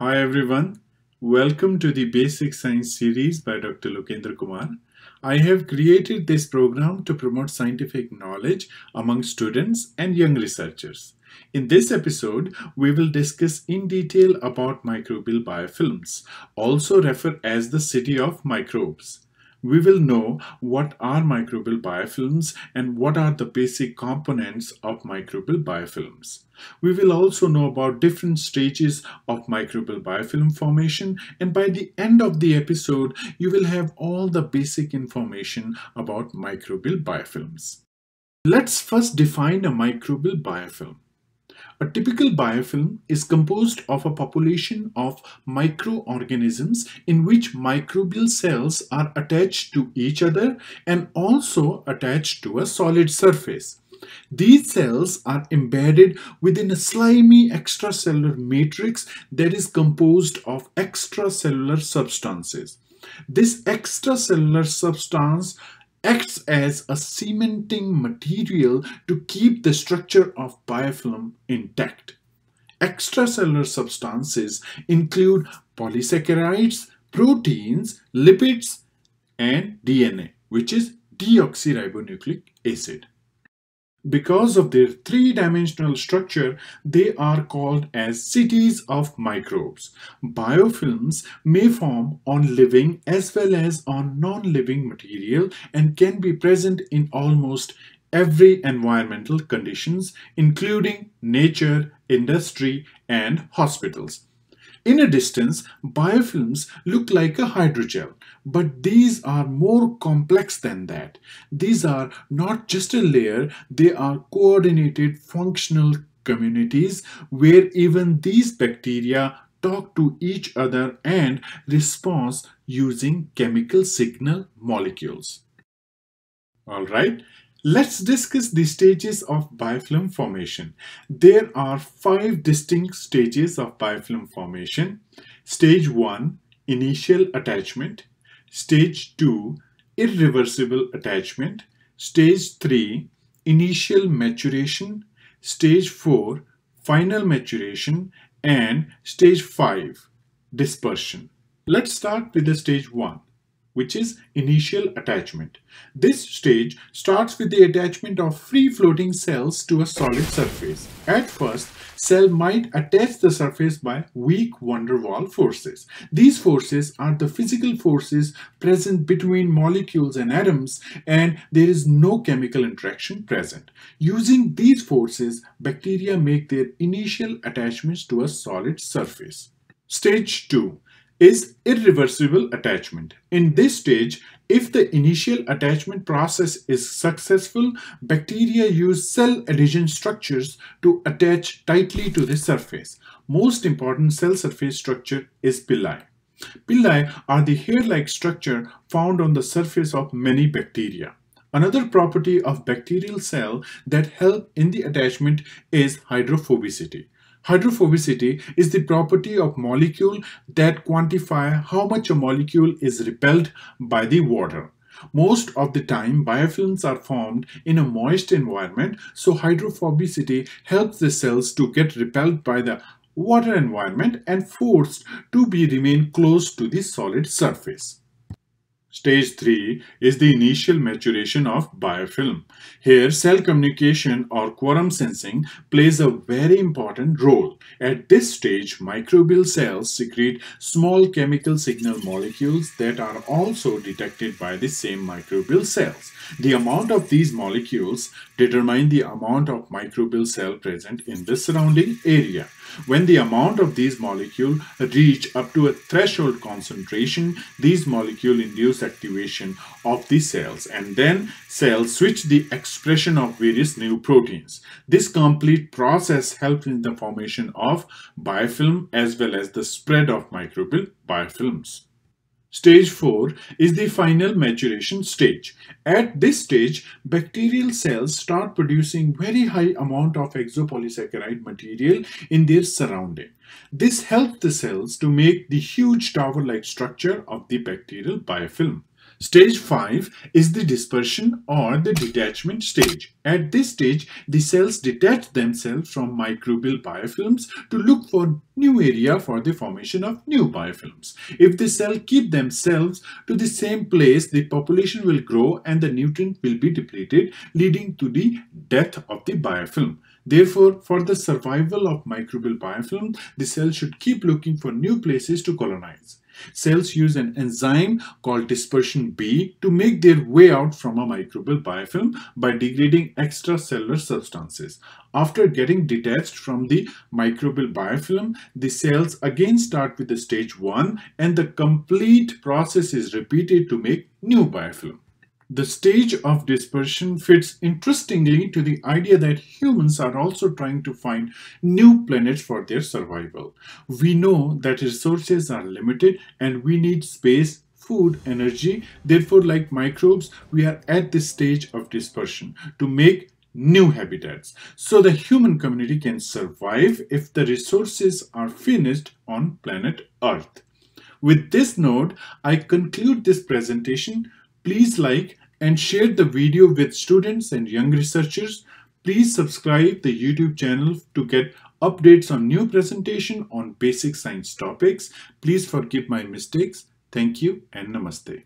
Hi everyone, welcome to the Basic Science series by Dr. Lokender Kumar. I have created this program to promote scientific knowledge among students and young researchers. In this episode, we will discuss in detail about microbial biofilms, also referred as the city of microbes. We will know what are microbial biofilms and what are the basic components of microbial biofilms. We will also know about different stages of microbial biofilm formation and by the end of the episode, you will have all the basic information about microbial biofilms. Let's first define a microbial biofilm. A typical biofilm is composed of a population of microorganisms in which microbial cells are attached to each other and also attached to a solid surface. These cells are embedded within a slimy extracellular matrix that is composed of extracellular substances. This extracellular substance acts as a cementing material to keep the structure of biofilm intact. Extracellular substances include polysaccharides, proteins, lipids, and DNA, which is deoxyribonucleic acid. Because of their three-dimensional structure, they are called as cities of microbes. Biofilms may form on living as well as on non-living material and can be present in almost every environmental conditions, including nature, industry, and hospitals. In a distance, biofilms look like a hydrogel, but these are more complex than that. These are not just a layer, they are coordinated functional communities where even these bacteria talk to each other and respond using chemical signal molecules. Alright, Let's discuss the stages of biofilm formation. There are five distinct stages of biofilm formation. Stage 1, initial attachment. Stage 2, irreversible attachment. Stage 3, initial maturation. Stage 4, final maturation. And stage 5, dispersion. Let's start with the stage 1 which is initial attachment. This stage starts with the attachment of free-floating cells to a solid surface. At first, cell might attach the surface by weak van der Waals forces. These forces are the physical forces present between molecules and atoms and there is no chemical interaction present. Using these forces, bacteria make their initial attachments to a solid surface. Stage 2 is irreversible attachment. In this stage, if the initial attachment process is successful, bacteria use cell adhesion structures to attach tightly to the surface. Most important cell surface structure is pili. Pili are the hair-like structure found on the surface of many bacteria. Another property of bacterial cell that help in the attachment is hydrophobicity. Hydrophobicity is the property of molecule that quantify how much a molecule is repelled by the water. Most of the time, biofilms are formed in a moist environment, so hydrophobicity helps the cells to get repelled by the water environment and forced to be remain close to the solid surface. Stage 3 is the initial maturation of biofilm. Here, cell communication or quorum sensing plays a very important role. At this stage, microbial cells secrete small chemical signal molecules that are also detected by the same microbial cells. The amount of these molecules determine the amount of microbial cell present in the surrounding area. When the amount of these molecules reach up to a threshold concentration, these molecules induce activation of the cells and then cells switch the expression of various new proteins. This complete process helps in the formation of biofilm as well as the spread of microbial biofilms. Stage 4 is the final maturation stage. At this stage, bacterial cells start producing very high amount of exopolysaccharide material in their surrounding. This helps the cells to make the huge tower-like structure of the bacterial biofilm. Stage 5 is the dispersion or the detachment stage. At this stage, the cells detach themselves from microbial biofilms to look for new area for the formation of new biofilms. If the cell keep themselves to the same place, the population will grow and the nutrient will be depleted, leading to the death of the biofilm. Therefore, for the survival of microbial biofilm, the cell should keep looking for new places to colonize. Cells use an enzyme called dispersin B to make their way out from a microbial biofilm by degrading extracellular substances. After getting detached from the microbial biofilm, the cells again start with the stage 1 and the complete process is repeated to make new biofilm. The stage of dispersion fits interestingly to the idea that humans are also trying to find new planets for their survival. We know that resources are limited and we need space, food, energy. Therefore, like microbes, we are at this stage of dispersion to make new habitats so the human community can survive if the resources are finished on planet Earth. With this note, I conclude this presentation. Please like and share the video with students and young researchers. Please subscribe the YouTube channel to get updates on new presentation on basic science topics. Please forgive my mistakes. Thank you and namaste.